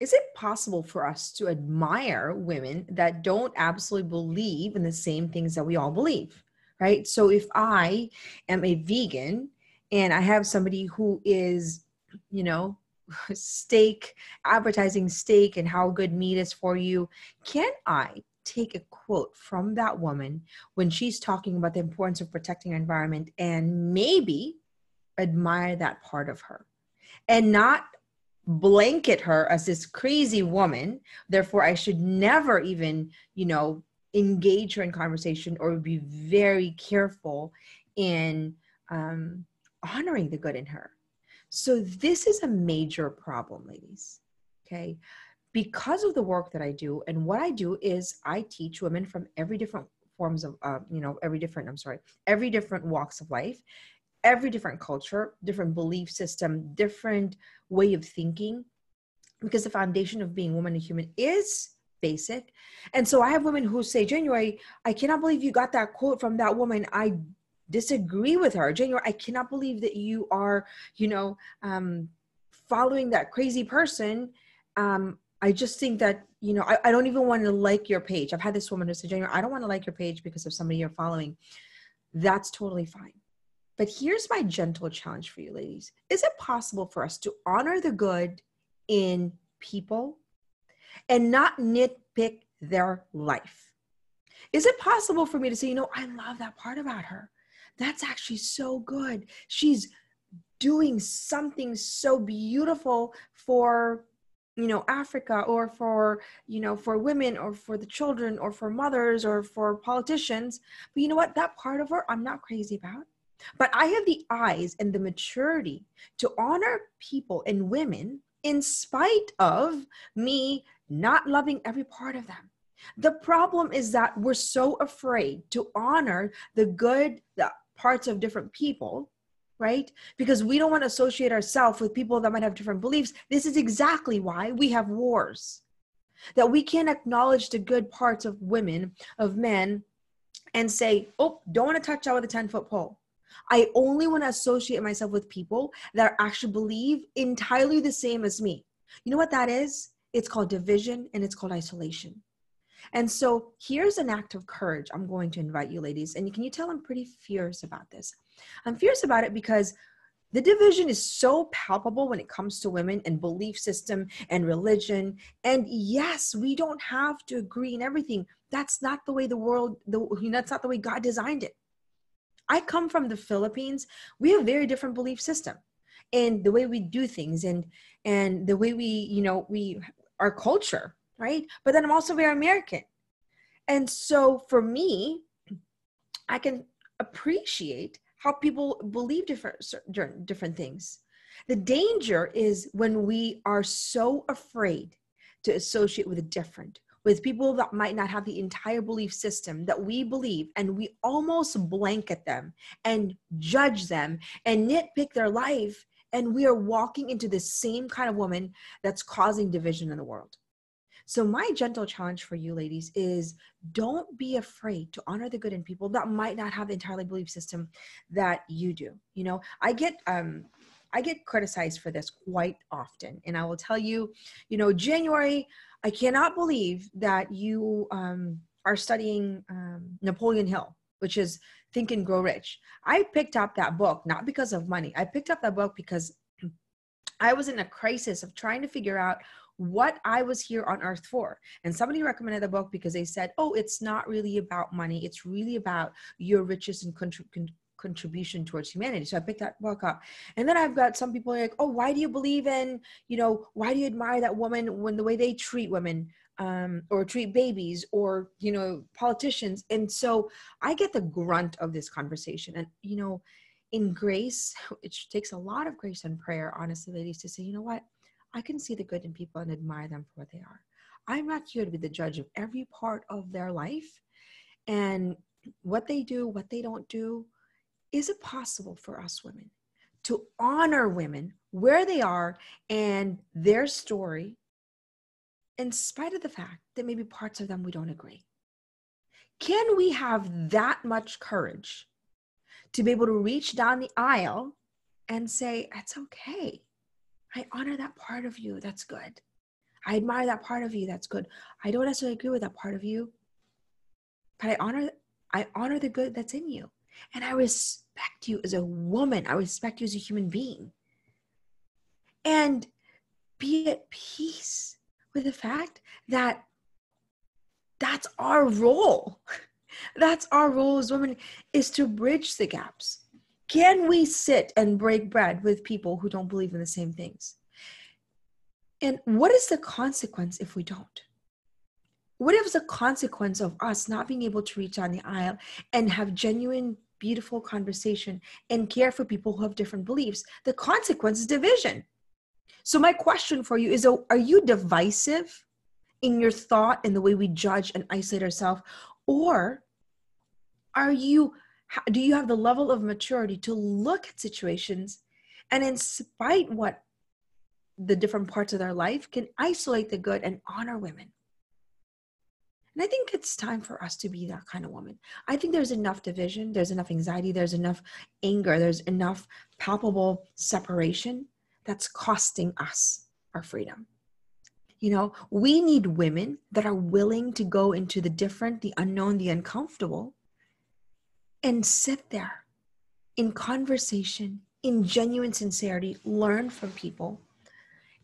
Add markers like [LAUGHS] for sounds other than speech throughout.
is it possible for us to admire women that don't absolutely believe in the same things that we all believe? Right. So if I am a vegan and I have somebody who is, you know, [LAUGHS] steak, advertising steak and how good meat is for you, can I take a quote from that woman when she's talking about the importance of protecting our environment and maybe admire that part of her and not blanket her as this crazy woman. Therefore i should never even you know engage her in conversation or be very careful in um, honoring the good in her. So this is a major problem ladies okay? Because of the work that i do and what i do is i teach women from every different forms of uh, you know every different i'm sorry every different walks of life every different culture, different belief system, different way of thinking, because the foundation of being woman and human is basic. And so I have women who say, January, I cannot believe you got that quote from that woman. I disagree with her. January, I cannot believe that you are, you know, um, following that crazy person. Um, I just think that, you know, I, I don't even want to like your page. I've had this woman who said, January, I don't want to like your page because of somebody you're following. That's totally fine but here's my gentle challenge for you, ladies. Is it possible for us to honor the good in people and not nitpick their life? Is it possible for me to say, you know, I love that part about her? That's actually so good. She's doing something so beautiful for you know africa or for you know for women or for the children or for mothers or for politicians but you know what that part of her i'm not crazy about but I have the eyes and the maturity to honor people and women in spite of me not loving every part of them. The problem is that we're so afraid to honor the good the parts of different people, right? Because we don't want to associate ourselves with people that might have different beliefs. This is exactly why we have wars. That we can't acknowledge the good parts of women, of men, and say, oh, don't want to touch that with a 10 foot pole. I only want to associate myself with people that actually believe entirely the same as me. You know what that is? It's called division and it's called isolation. And so here's an act of courage I'm going to invite you, ladies. And can you tell I'm pretty fierce about this? I'm fierce about it because the division is so palpable when it comes to women and belief system and religion. And yes, we don't have to agree in everything. That's not the way the world, the, that's not the way God designed it. I come from the Philippines. We have very different belief system and the way we do things and and the way we, you know, we our culture, right? But then I'm also very American. And so for me, I can appreciate how people believe different different things. The danger is when we are so afraid to associate with a different with people that might not have the entire belief system that we believe and we almost blanket them and judge them and nitpick their life and we are walking into the same kind of woman that's causing division in the world. So my gentle challenge for you ladies is don't be afraid to honor the good in people that might not have the entirely belief system that you do. You know i get um I get criticized for this quite often. And I will tell you, you know, January, I cannot believe that you um, are studying um, Napoleon Hill, which is Think and Grow Rich. I picked up that book not because of money. I picked up that book because I was in a crisis of trying to figure out what I was here on earth for. And somebody recommended the book because they said, oh, it's not really about money. It's really about your riches and contrib- contribution towards humanity. So I picked that book up. And then I've got some people like, oh, why do you believe in, you know, why do you admire that woman when the way they treat women um, or treat babies or, you know, politicians? And so I get the grunt of this conversation. And, you know, in grace, [LAUGHS] it takes a lot of grace and prayer, honestly, ladies, to say, you know what? I can see the good in people and admire them for what they are. I'm not here to be the judge of every part of their life and what they do, what they don't do, is it possible for us women to honor women where they are and their story in spite of the fact that maybe parts of them we don't agree? Can we have that much courage to be able to reach down the aisle and say, It's okay. I honor that part of you. That's good. I admire that part of you. That's good. I don't necessarily agree with that part of you, but I honor I honor the good that's in you. And I respect you as a woman. I respect you as a human being. And be at peace with the fact that that's our role. [LAUGHS] That's our role as women is to bridge the gaps. Can we sit and break bread with people who don't believe in the same things? And what is the consequence if we don't? What is the consequence of us not being able to reach down the aisle and have genuine, beautiful conversation and care for people who have different beliefs? The consequence is division. So, my question for you is Are you divisive in your thought and the way we judge and isolate ourselves? Or are you, do you have the level of maturity to look at situations and, in spite what the different parts of their life can isolate the good and honor women. And I think it's time for us to be that kind of woman. I think there's enough division, there's enough anxiety, there's enough anger, there's enough palpable separation that's costing us our freedom. You know, we need women that are willing to go into the different, the unknown, the uncomfortable, and sit there in conversation, in genuine sincerity, learn from people,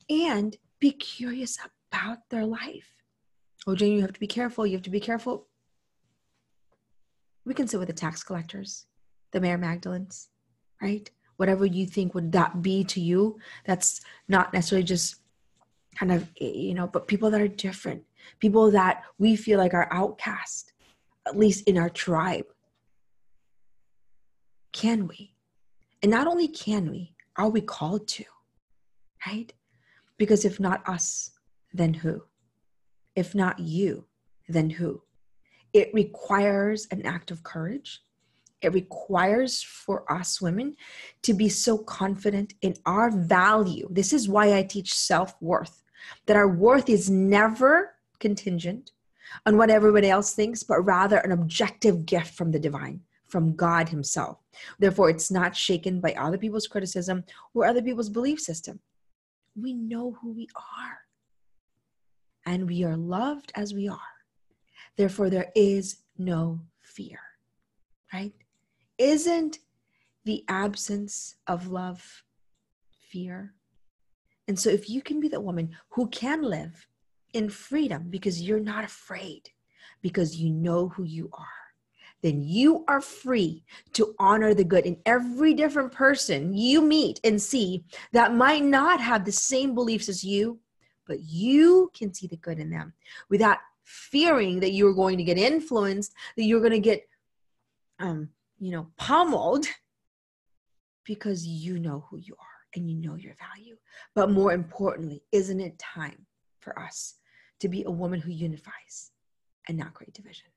and be curious about their life. Oh, Jane, you have to be careful. You have to be careful. We can sit with the tax collectors, the Mary Magdalens, right? Whatever you think would that be to you, that's not necessarily just kind of, eh, you know, but people that are different, people that we feel like are outcast, at least in our tribe. Can we? And not only can we, are we called to, right? Because if not us, then who? If not you, then who? It requires an act of courage. It requires for us women to be so confident in our value. This is why I teach self worth, that our worth is never contingent on what everybody else thinks, but rather an objective gift from the divine, from God Himself. Therefore, it's not shaken by other people's criticism or other people's belief system we know who we are. And we are loved as we are. Therefore, there is no fear, right? Isn't the absence of love fear? And so, if you can be the woman who can live in freedom because you're not afraid, because you know who you are, then you are free to honor the good in every different person you meet and see that might not have the same beliefs as you, but you can see the good in them without fearing that you're going to get influenced, that you're going to get, um, you know, pummeled [LAUGHS] because you know who you are and you know your value. But more importantly, isn't it time for us to be a woman who unifies and not create division?